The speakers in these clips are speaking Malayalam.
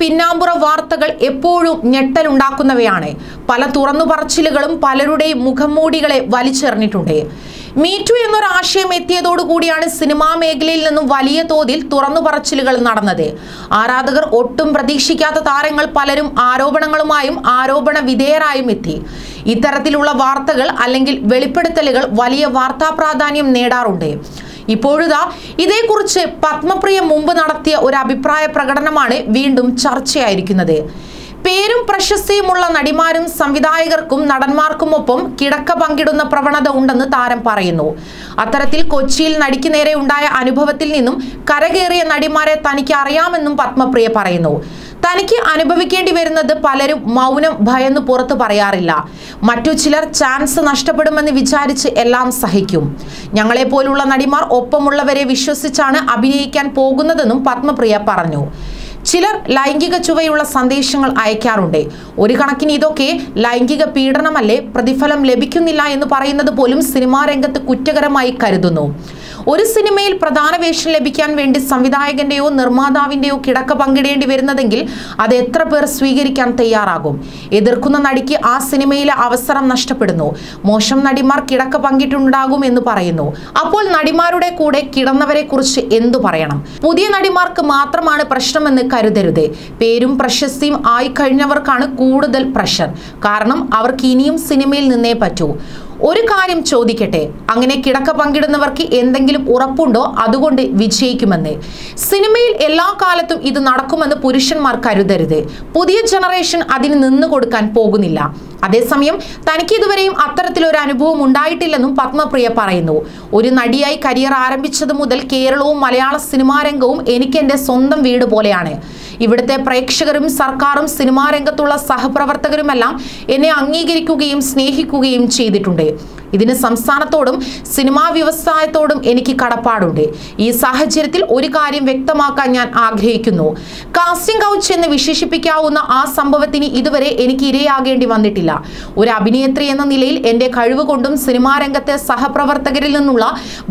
പിന്നാമ്പുറ വാർത്തകൾ എപ്പോഴും ഞെട്ടലുണ്ടാക്കുന്നവയാണ്. പല തുറന്നു പറച്ചിലുകളും പലരുടെയും മുഖംമൂടികളെ വലിച്ചെറിഞ്ഞിട്ടുണ്ട്. മീറ്റു എന്നൊരു ആശയം എത്തിയതോടുകൂടിയാണ് സിനിമാ മേഖലയിൽ നിന്നും വലിയ തോതിൽ തുറന്നു പറച്ചിലുകൾ നടന്നത്. ആരാധകർ ഒട്ടും പ്രതീക്ഷിക്കാത്ത താരങ്ങൾ പലരും ആരോപണങ്ങളുമായും ആരോപണ വിധേയരായും എത്തി. ഇത്തരത്തിലുള്ള വാർത്തകൾ അല്ലെങ്കിൽ വെളിപ്പെടുത്തലുകൾ വലിയ വാർത്താ പ്രാധാന്യം നേടാറുണ്ട്. ഇപ്പോഴിതാ ഇതേക്കുറിച്ച് പത്മപ്രിയ മുമ്പ് നടത്തിയ ഒരു അഭിപ്രായ പ്രകടനമാണ് വീണ്ടും ചർച്ചയായിരിക്കുന്നത്. പേരും പ്രശസ്തിയുമുള്ള നടിമാരും സംവിധായകർക്കും നടന്മാർക്കുമൊപ്പം കിടക്ക പങ്കിടുന്ന പ്രവണത ഉണ്ടെന്ന് താരം പറയുന്നു. അത്തരത്തിൽ കൊച്ചിയിൽ നടിക്ക് നേരെ ഉണ്ടായ അനുഭവത്തിൽ നിന്നും കരകേറിയ നടിമാരെ തനിക്ക് അറിയാമെന്നും പത്മപ്രിയ പറയുന്നു. തനിക്ക് അനുഭവിക്കേണ്ടി വരുന്നത് പലരും മൗനം ഭയന്ന് പുറത്തു പറയാറില്ല. മറ്റു ചിലർ ചാൻസ് നഷ്ടപ്പെടുമെന്ന് വിചാരിച്ച് എല്ലാം സഹിക്കും. ഞങ്ങളെപ്പോലുള്ള നടിമാർ ഒപ്പമുള്ളവരെ വിശ്വസിച്ചാണ് അഭിനയിക്കാൻ പോകുന്നതെന്നും പത്മപ്രിയ പറഞ്ഞു. ചിലർ ലൈംഗിക ചുവയുള്ള സന്ദേശങ്ങൾ അയക്കാറുണ്ട്. ഒരു കണക്കിന് ഇതൊക്കെ ലൈംഗിക പീഡനമല്ലേ? പ്രതിഫലം ലഭിക്കുന്നില്ല എന്ന് പറയുന്നത് പോലും സിനിമാ രംഗത്ത് കുറ്റകരമായി കരുതുന്നു. ഒരു സിനിമയിൽ പ്രധാന വേഷം ലഭിക്കാൻ വേണ്ടി സംവിധായകന്റെയോ നിർമ്മാതാവിന്റെയോ കിടക്ക പങ്കിടേണ്ടി വരുന്നതെങ്കിൽ അത് എത്ര പേർ സ്വീകരിക്കാൻ തയ്യാറാകും? എതിർക്കുന്ന നടിക്ക് ആ സിനിമയിലെ അവസരം നഷ്ടപ്പെടുന്നു. മോശം നടിമാർ കിടക്ക പങ്കിട്ടുണ്ടാകും എന്ന് പറയുന്നു. അപ്പോൾ നടിമാരുടെ കൂടെ കിടന്നവരെ കുറിച്ച് എന്തു പറയണം? പുതിയ നടിമാർക്ക് മാത്രമാണ് പ്രശ്നമെന്ന് കരുതരുത്. പേരും പ്രശസ്തിയും ആയി കഴിഞ്ഞവർക്കാണ് കൂടുതൽ പ്രഷർ. കാരണം അവർക്ക് ഇനിയും സിനിമയിൽ നിന്നേ പറ്റൂ. ഒരു കാര്യം ചോദിക്കട്ടെ? അങ്ങനെ കിടക്ക പങ്കിടുന്നവർക്ക് എന്തെങ്കിലും ഉറപ്പുണ്ടോ? അതുകൊണ്ട് വിജയിക്കുമെന്ന്. സിനിമയിൽ എല്ലാ കാലത്തും ഇത് നടക്കുമെന്ന് പുരുഷന്മാർ കരുതരുത്. പുതിയ ജനറേഷൻ അതിന് നിന്നു കൊടുക്കാൻ പോകുന്നില്ല. അതേസമയം തനിക്ക് ഇതുവരെയും അത്തരത്തിലൊരു അനുഭവം ഉണ്ടായിട്ടില്ലെന്നും പത്മപ്രിയ പറയുന്നു. ഒരു നടിയായി കരിയർ ആരംഭിച്ചത് മുതൽ കേരളവും മലയാള സിനിമാരംഗവും എനിക്ക് എന്റെ സ്വന്തം വീട് പോലെയാണ്. ഇവിടുത്തെ പ്രേക്ഷകരും സർക്കാരും സിനിമാ രംഗത്തുള്ള സഹപ്രവർത്തകരുമെല്ലാം എന്നെ അംഗീകരിക്കുകയും സ്നേഹിക്കുകയും ചെയ്തിട്ടുണ്ട്. ഇതിന് സംസ്ഥാനത്തോടും സിനിമാ വ്യവസായത്തോടും എനിക്ക് കടപ്പാടുണ്ട്. ഈ സാഹചര്യത്തിൽ ഒരു കാര്യം വ്യക്തമാക്കാൻ ഞാൻ ആഗ്രഹിക്കുന്നു. കാസ്റ്റിംഗ് കൗച്ച് എന്ന് വിശേഷിപ്പിക്കാവുന്ന ആ സംഭവത്തിന് ഇതുവരെ എനിക്ക് ഇരയാകേണ്ടി വന്നിട്ടില്ല. ഒരു അഭിനേത്രി എന്ന നിലയിൽ എന്റെ കഴിവ് കൊണ്ടും സിനിമാ രംഗത്തെ സഹപ്രവർത്തകരിൽ നിന്നുള്ള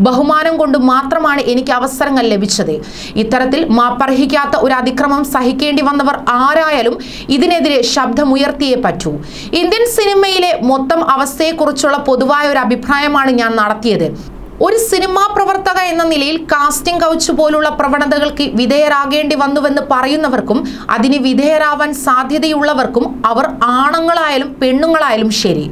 ബഹുമാനം കൊണ്ടും മാത്രമാണ് എനിക്ക് അവസരങ്ങൾ ലഭിച്ചത്. ഇത്തരത്തിൽ മാപ്പർഹിക്കാത്ത ഒരു അതിക്രമം സഹിക്കേണ്ടി വന്നവർ ആരായാലും ഇതിനെതിരെ ശബ്ദമുയർത്തിയേ പറ്റൂ. ഇന്ത്യൻ സിനിമയിലെ മൊത്തം അവസ്ഥയെക്കുറിച്ചുള്ള പൊതുവായ ഒരു അഭിപ്രായമാണ് ഞാൻ നടത്തിയത്. ഒരു സിനിമാ പ്രവർത്തക എന്ന നിലയിൽ കാസ്റ്റിംഗ് കൗച്ച് പോലുള്ള പ്രവണതകൾക്ക് വിധേയരാകേണ്ടി വന്നുവെന്ന് പറയുന്നവർക്കും അതിന് വിധേയരാവാൻ സാധ്യതയുള്ളവർക്കും അവർ ആണുങ്ങളായാലും പെണ്ണുങ്ങളായാലും ശരി.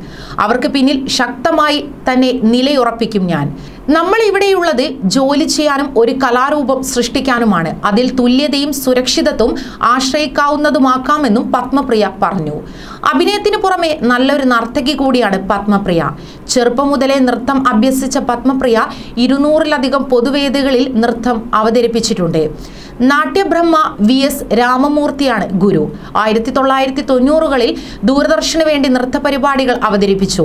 അവർക്ക് പിന്നിൽ ശക്തമായി തന്നെ നിലയുറപ്പിക്കും ഞാൻ. നമ്മൾ ഇവിടെയുള്ളത് ജോലി ചെയ്യാനും ഒരു കലാരൂപം സൃഷ്ടിക്കാനുമാണ്. അതിൽ തുല്യതയും സുരക്ഷിതത്വവും ആശ്രയിക്കാവുന്നതുമാക്കാമെന്നും പത്മപ്രിയ പറഞ്ഞു. അഭിനയത്തിന് പുറമെ നല്ലൊരു നർത്തകി കൂടിയാണ് പത്മപ്രിയ. ചെറുപ്പം മുതലേ നൃത്തം അഭ്യസിച്ച പത്മപ്രിയ ഇരുന്നൂറിലധികം പൊതുവേദികളിൽ നൃത്തം അവതരിപ്പിച്ചിട്ടുണ്ട്. നാട്യബ്രഹ്മ വി എസ് രാമമൂർത്തിയാണ് ഗുരു. ആയിരത്തി തൊള്ളായിരത്തി തൊണ്ണൂറുകളിൽ ദൂരദർശന് വേണ്ടി നൃത്ത പരിപാടികൾ അവതരിപ്പിച്ചു.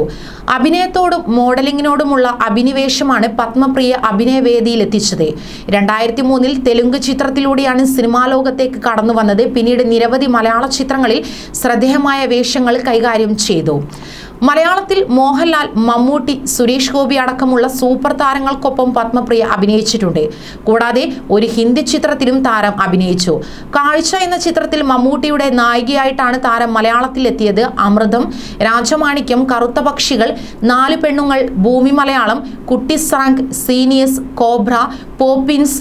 അഭിനയത്തോടും മോഡലിങ്ങിനോടുമുള്ള അഭിനിവേശമാണ് പത്മപ്രിയ അഭിനയവേദിയിൽ എത്തിച്ചത് രണ്ടായിരത്തി മൂന്നിൽ തെലുങ്ക് ചിത്രത്തിലൂടെയാണ് സിനിമാ ലോകത്തേക്ക് കടന്നു വന്നത് പിന്നീട് നിരവധി മലയാള ചിത്രങ്ങളിൽ ശ്രദ്ധേയമായ വേഷങ്ങൾ കൈകാര്യം ചെയ്തു. മലയാളത്തിൽ മോഹൻലാൽ മമ്മൂട്ടി സുരേഷ് ഗോപി അടക്കമുള്ള സൂപ്പർ താരങ്ങൾക്കൊപ്പം പത്മപ്രിയ അഭിനയിച്ചിട്ടുണ്ട്. കൂടാതെ ഒരു ഹിന്ദി ചിത്രത്തിലും താരം അഭിനയിച്ചു. കാഴ്ച എന്ന ചിത്രത്തിൽ മമ്മൂട്ടിയുടെ നായികയായിട്ടാണ് താരം മലയാളത്തിൽ എത്തിയത് അമൃതം. രാജമാണിക്യം കറുത്ത പക്ഷികൾ Naalu Pennungal Bhoomi Malayalam Kuttisrank Seniors Cobra Poppins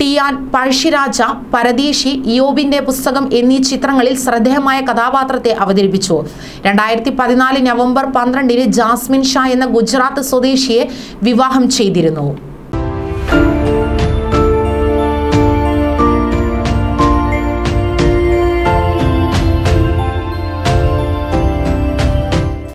Tiyaan Pazhassiraja Paradesi യോബിന്റെ പുസ്തകം എന്നീ ചിത്രങ്ങളിൽ ശ്രദ്ധേയമായ കഥാപാത്രത്തെ അവതരിപ്പിച്ചു. രണ്ടായിരത്തി പതിനാല് നവംബർ പന്ത്രണ്ടിന് ജാസ്മിൻ ഷാ എന്ന ഗുജറാത്ത് സ്വദേശിയെ വിവാഹം ചെയ്തിരുന്നു.